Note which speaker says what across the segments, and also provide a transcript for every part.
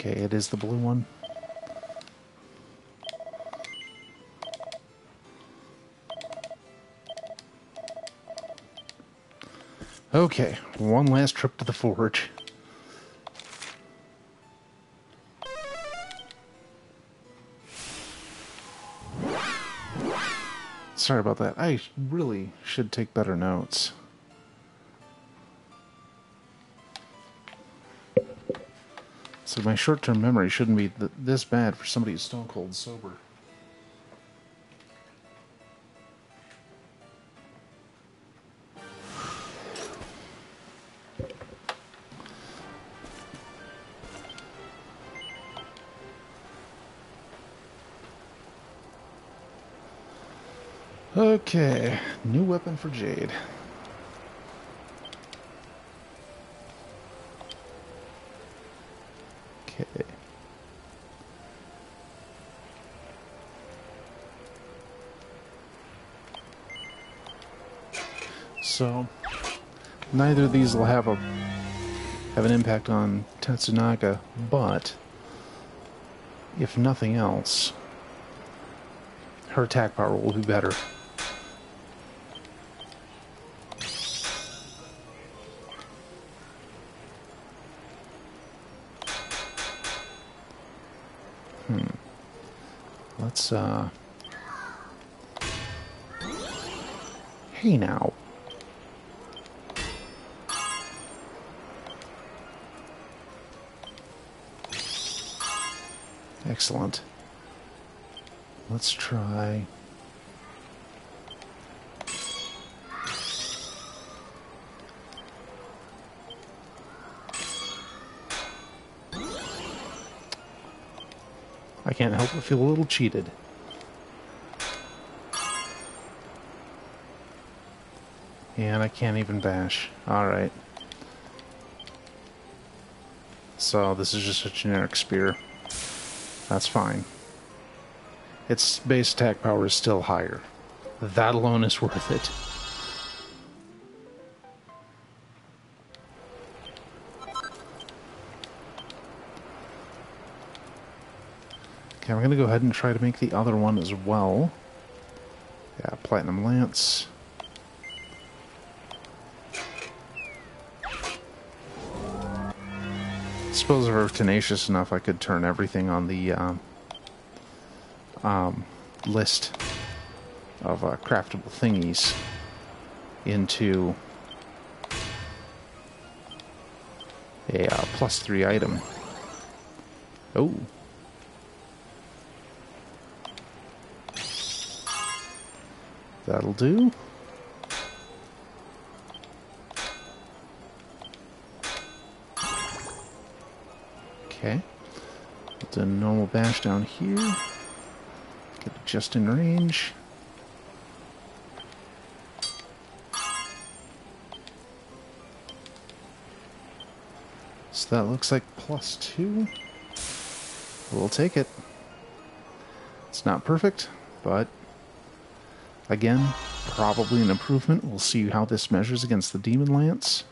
Speaker 1: Okay, it is the blue one. Okay, one last trip to the forge. Sorry about that. I really should take better notes. So my short-term memory shouldn't be th- this bad for somebody who's stone cold sober. Okay, new weapon for Jade. Okay. So, neither of these will have a have an impact on Tatsunaga, but if nothing else, her attack power will be better. Uh... Hey now. Excellent. Let's try... I can't help but feel a little cheated. And I can't even bash. Alright. So this is just a generic spear. That's fine. Its base attack power is still higher. That alone is worth it. Okay, I'm going to go ahead and try to make the other one as well. Yeah, Platinum Lance. I suppose if I were tenacious enough, I could turn everything on the um, um, list of uh, craftable thingies into a uh, plus three item. Oh. That'll do. Okay. Put the normal bash down here. Get it just in range. So that looks like plus two. We'll take it. It's not perfect, but again, probably an improvement. We'll see how this measures against the Demon Lance.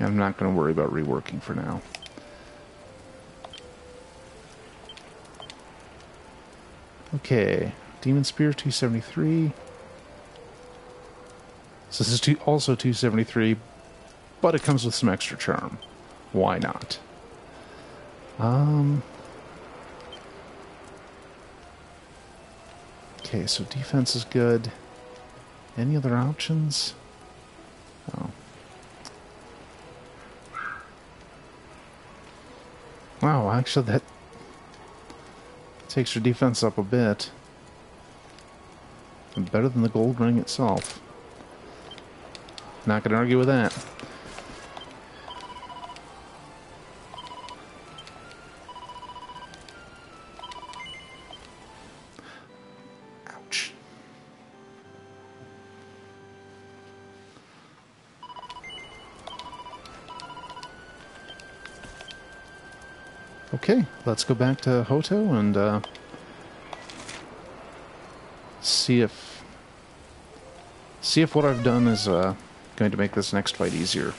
Speaker 1: I'm not going to worry about reworking for now. Okay, Demon Spear 273. So this is two, also 273, but it comes with some extra charm. Why not? Um. Okay, so defense is good. Any other options? Oh. Wow, actually that takes your defense up a bit. Better than the gold ring itself. Not gonna argue with that. let's go back to Hotto and uh, see if see if what I've done is uh, going to make this next fight easier.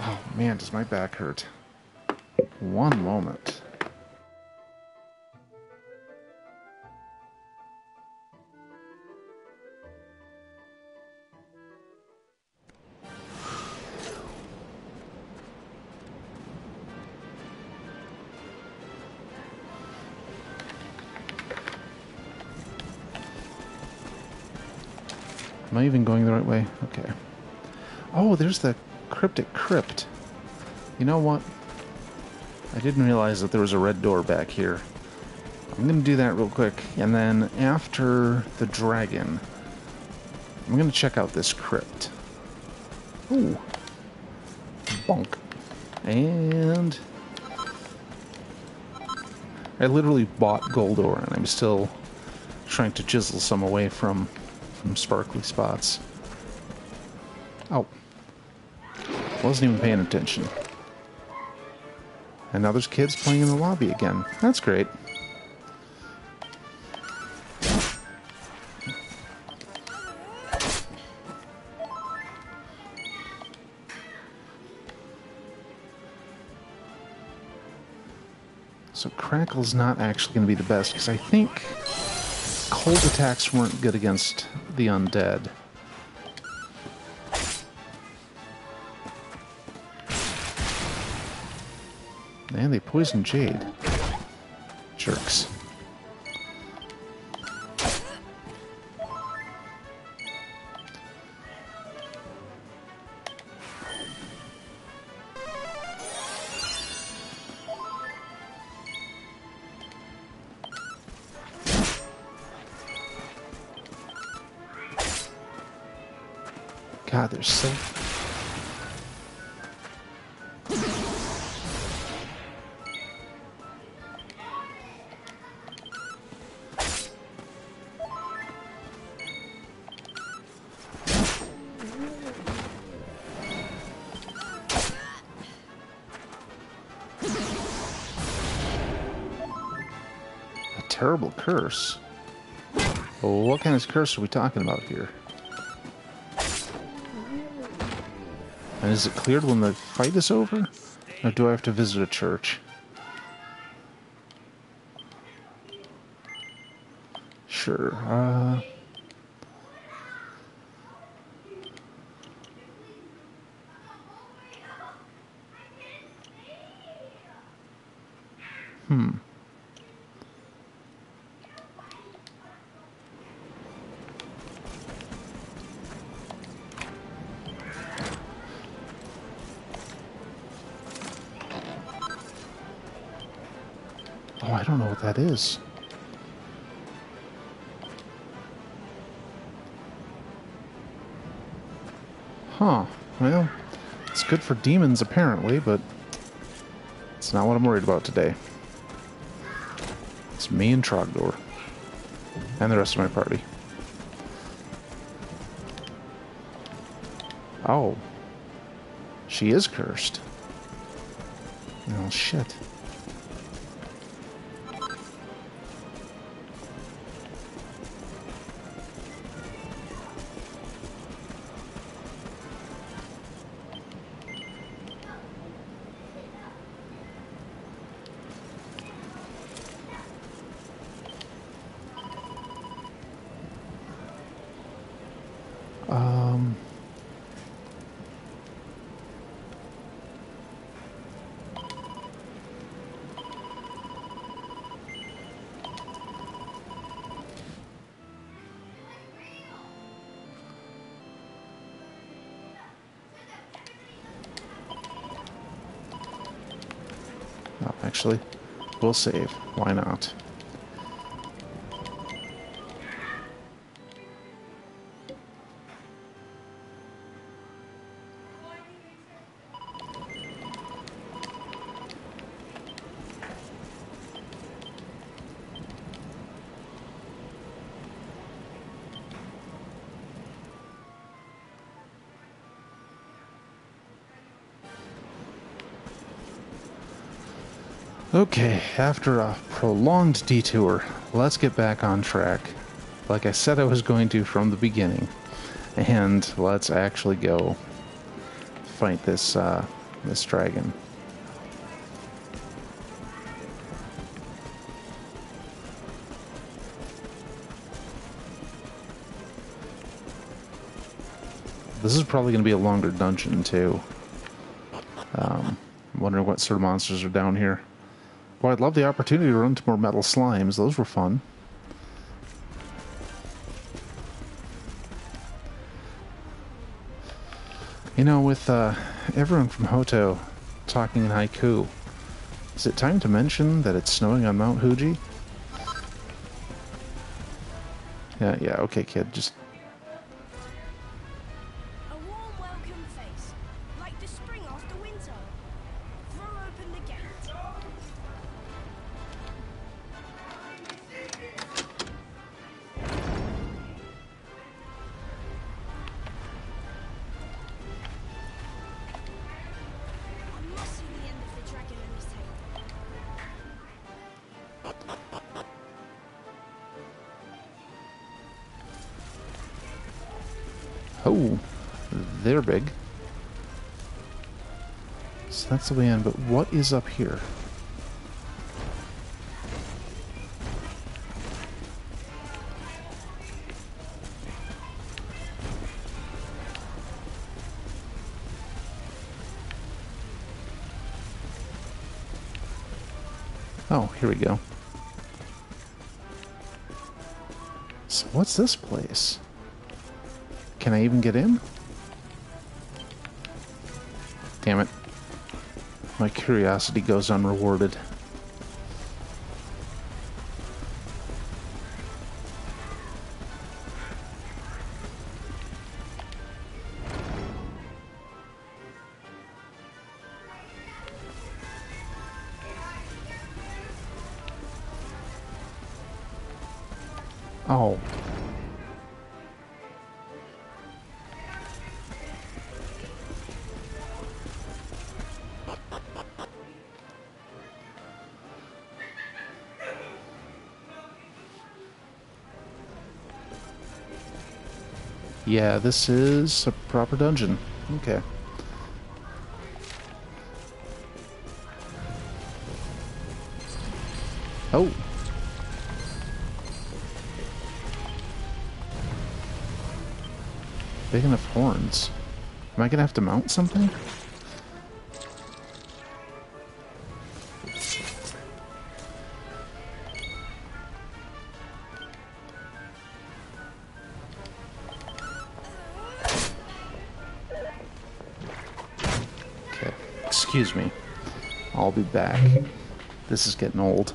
Speaker 1: Oh man, does my back hurt? One moment. I even going the right way? Okay. Oh, there's the cryptic crypt. You know what? I didn't realize that there was a red door back here. I'm going to do that real quick, and then after the dragon, I'm going to check out this crypt. Ooh. Bonk. And... I literally bought gold ore, and I'm still trying to chisel some away from from sparkly spots. Oh. Wasn't even paying attention. And now there's kids playing in the lobby again. That's great. So Crackle's not actually going to be the best, because I think cold attacks weren't good against the undead. And they poisoned Jade. Jerks. God, so... A terrible curse. What kind of curse are we talking about here? And is it cleared when the fight is over? Or do I have to visit a church? Sure. Uh... Hmm. Don't know what that is. Huh. Well, it's good for demons apparently, but it's not what I'm worried about today. It's me and Trogdor. And the rest of my party. Oh. She is cursed. Oh, shit. Actually, we'll save. Why not? Okay, after a prolonged detour, let's get back on track. Like I said I was going to from the beginning. And let's actually go fight this uh, this dragon. This is probably going to be a longer dungeon, too. Um, I'm wondering what sort of monsters are down here. Well, I'd love the opportunity to run into more metal slimes. Those were fun. You know, with uh, everyone from Hotto talking in haiku, is it time to mention that it's snowing on Mount Fuji? Yeah, yeah, okay, kid, just that's the way in, but what is up here? Oh, here we go. So what's this place? Can I even get in? Damn it. My curiosity goes unrewarded. Yeah, this is a proper dungeon. Okay. Oh. Big enough horns. Am I gonna have to mount something? Excuse me. I'll be back. Mm-hmm. This is getting old.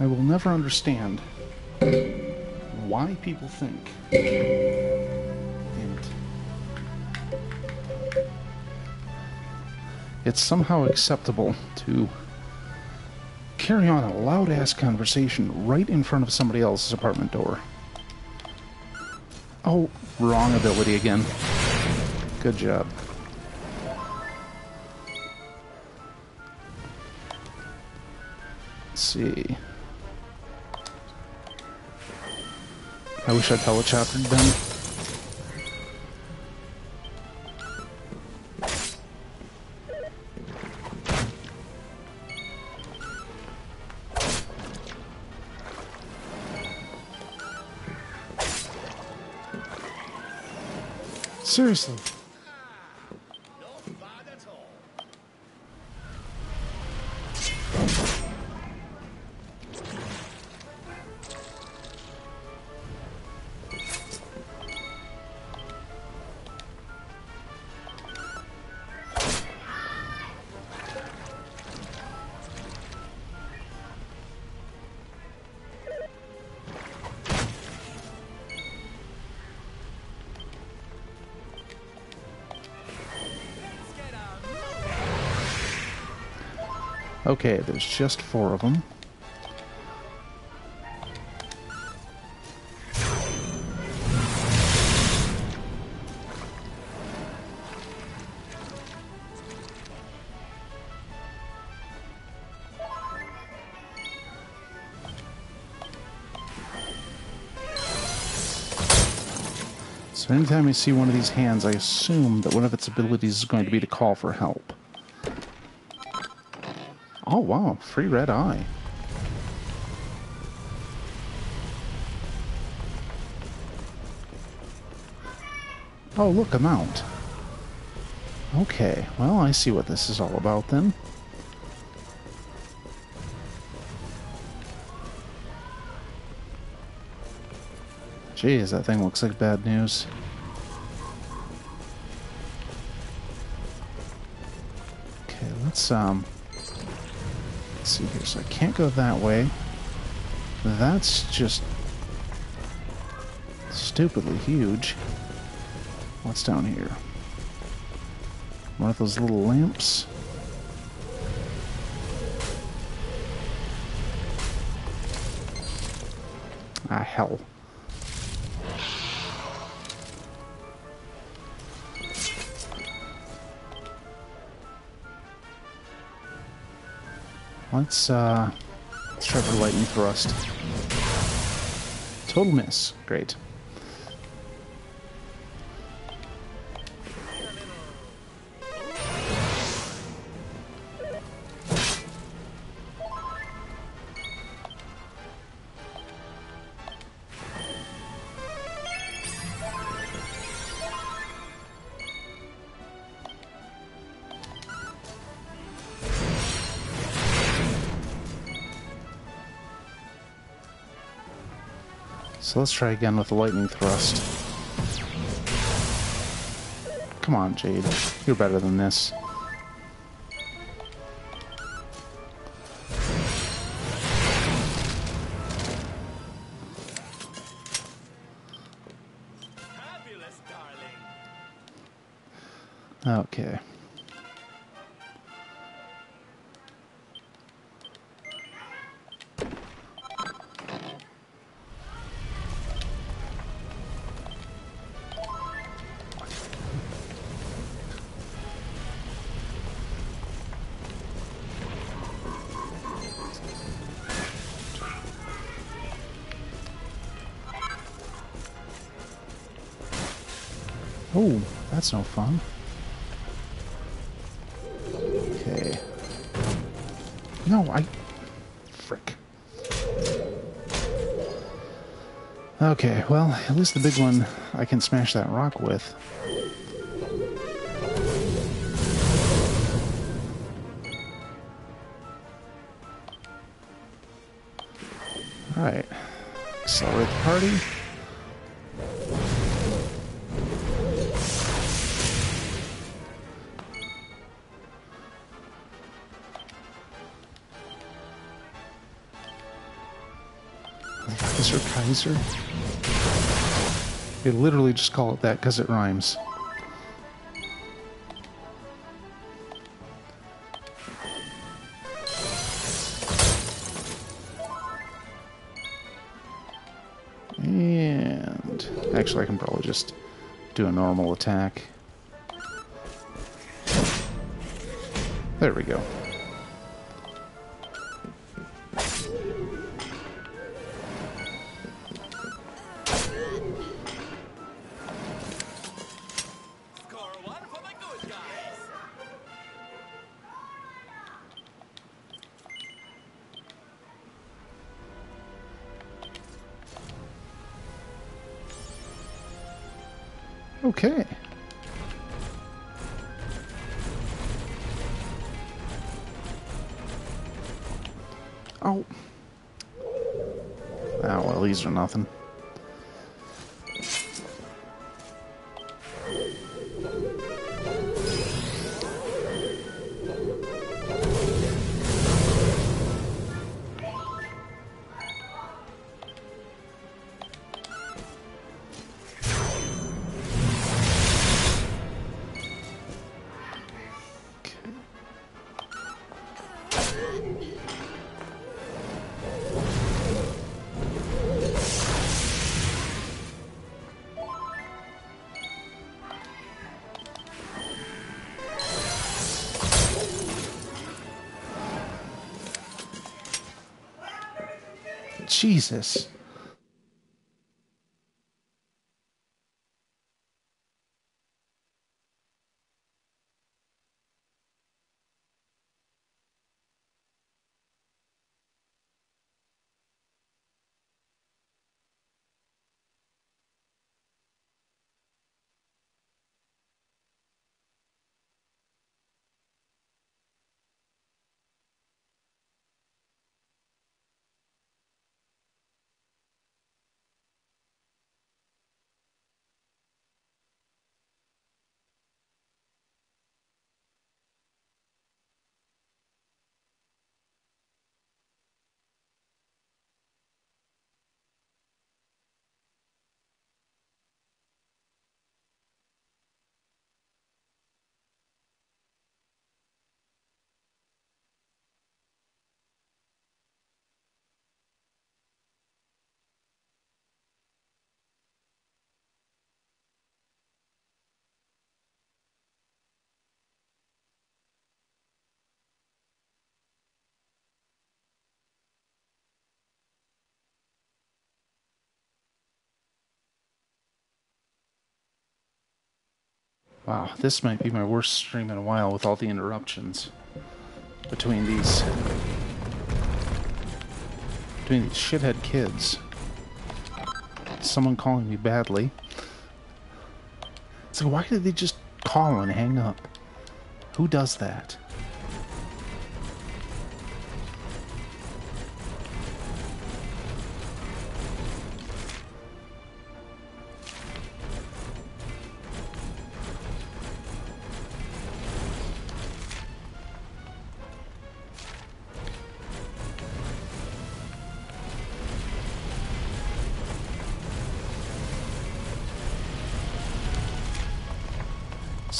Speaker 1: I will never understand why people think. It's somehow acceptable to carry on a loud ass conversation right in front of somebody else's apartment door. Oh, wrong ability again. Good job. I wish I telechattered them. Seriously. Okay, there's just four of them. So anytime I see one of these hands, I assume that one of its abilities is going to be to call for help. Oh, wow. Free red eye. Oh, look, a mount. Okay, well, I see what this is all about then. Jeez, that thing looks like bad news. Okay, let's, um see here. So I can't go that way. That's just stupidly huge. What's down here? One of those little lamps. Ah, hell. Let's, uh, let's try for lightning thrust. Total miss. Great. So let's try again with the lightning thrust. Come on, Jade. You're better than this. Okay. No fun. Okay. No, I... Frick. Okay, well, at least the big one I can smash that rock with. Alright. Accelerate the party. They literally just call it that because it rhymes. And actually, I can probably just do a normal attack. There we go. Ah, well, these are Jesus. Wow, this might be my worst stream in a while with all the interruptions between these between these shithead kids. Someone calling me badly. So why did they just call and hang up? Who does that?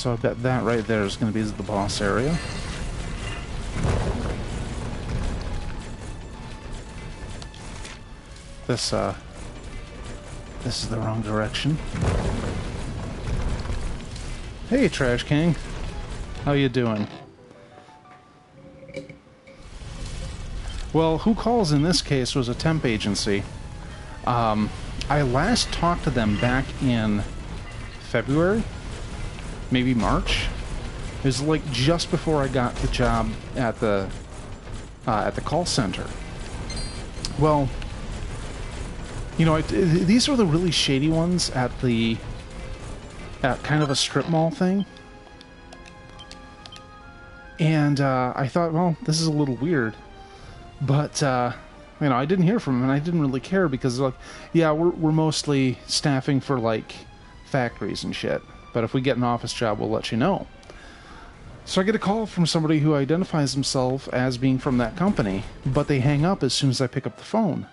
Speaker 1: So I bet that right there is going to be the boss area. This, uh, this is the wrong direction. Hey, Trash King. How you doing? Well, who calls in this case was a temp agency. Um, I last talked to them back in February maybe March. It was like just before I got the job at the uh, at the call center. Well, you know, these are the really shady ones at the at kind of a strip mall thing. And uh, I thought, well, this is a little weird, but uh, you know, I didn't hear from him, and I didn't really care because, like, yeah, we're we're mostly staffing for like factories and shit. But if we get an office job, we'll let you know. So I get a call from somebody who identifies himself as being from that company, but they hang up as soon as I pick up the phone.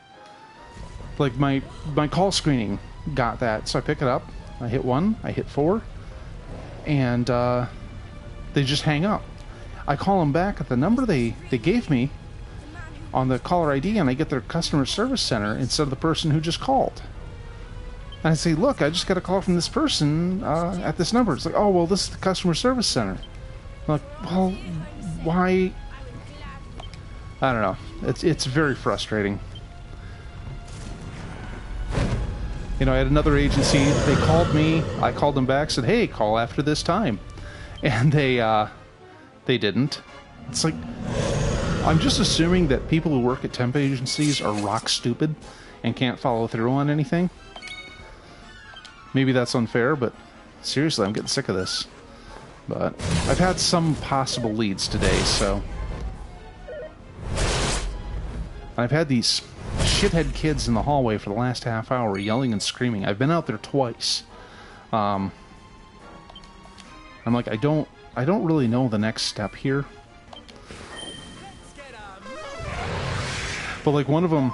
Speaker 1: like my my call screening got that, so I pick it up. I hit one, I hit four, and uh, they just hang up. I call them back at the number they they gave me on the caller ID, and I get their customer service center instead of the person who just called. And I say, look, I just got a call from this person uh, at this number. It's like, oh, well, this is the customer service center. I'm like, well, why? I don't know. It's it's very frustrating. You know, I had another agency. They called me. I called them back. Said, "Hey, call after this time," and they uh, they didn't. It's like I'm just assuming that people who work at temp agencies are rock stupid and can't follow through on anything. Maybe that's unfair, but seriously, I'm getting sick of this. But I've had some possible leads today, so. I've had these shithead kids in the hallway for the last half hour yelling and screaming. I've been out there twice. Um, I'm like, I don't, I don't really know the next step here. But like one of them,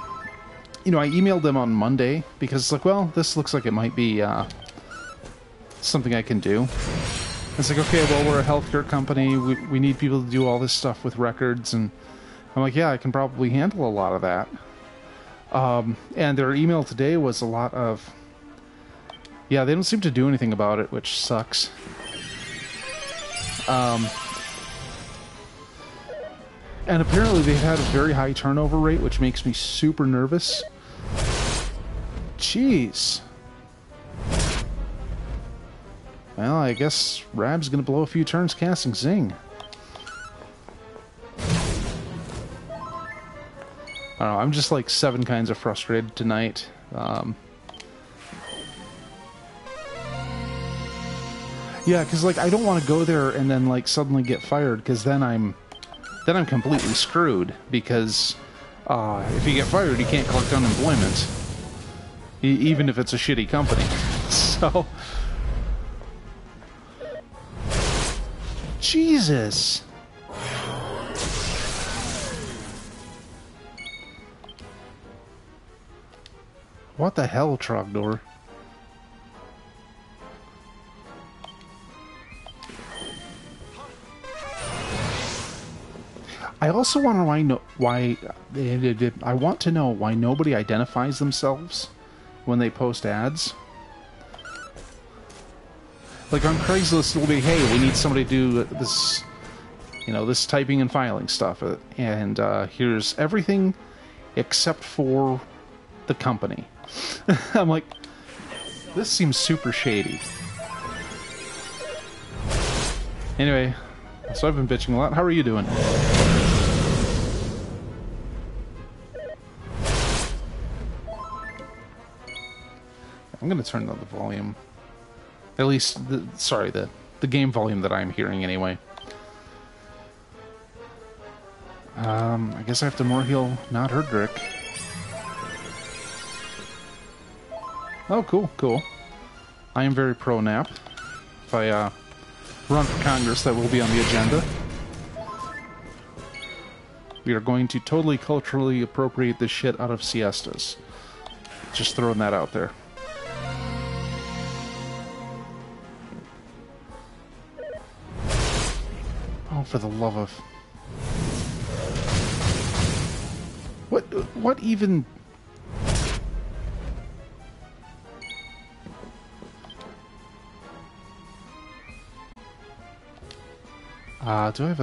Speaker 1: you know, I emailed them on Monday because it's like, well, this looks like it might be uh, something I can do. It's like, okay, well, we're a healthcare company. We, we need people to do all this stuff with records. And I'm like, yeah, I can probably handle a lot of that. Um, and their email today was a lot of, yeah, they don't seem to do anything about it, which sucks. Um, and apparently they've had a very high turnover rate, which makes me super nervous. Jeez. Well, I guess Rab's gonna blow a few turns casting Zing. I don't know, I'm just like seven kinds of frustrated tonight. Um, yeah, because like I don't want to go there and then like suddenly get fired, because then I'm then I'm completely screwed. Because uh, if you get fired, you can't collect unemployment, even if it's a shitty company. so. Jesus. What the hell, Trogdor? I also want to know why. I want to know why nobody identifies themselves when they post ads. Like on Craigslist, it'll be, hey, we need somebody to do this, you know, this typing and filing stuff. Uh, and uh, here's everything except for the company. I'm like, this seems super shady. Anyway, so I've been bitching a lot. How are you doing? I'm gonna turn up the volume. At least, the, sorry, the, the game volume that I'm hearing anyway. Um, I guess I have to more heal not Hendrik. Oh, cool, cool. I am very pro-nap. If I uh, run for Congress, that will be on the agenda. We are going to totally culturally appropriate the shit out of siestas. Just throwing that out there. For the love of... What, what even... Uh, do I have a...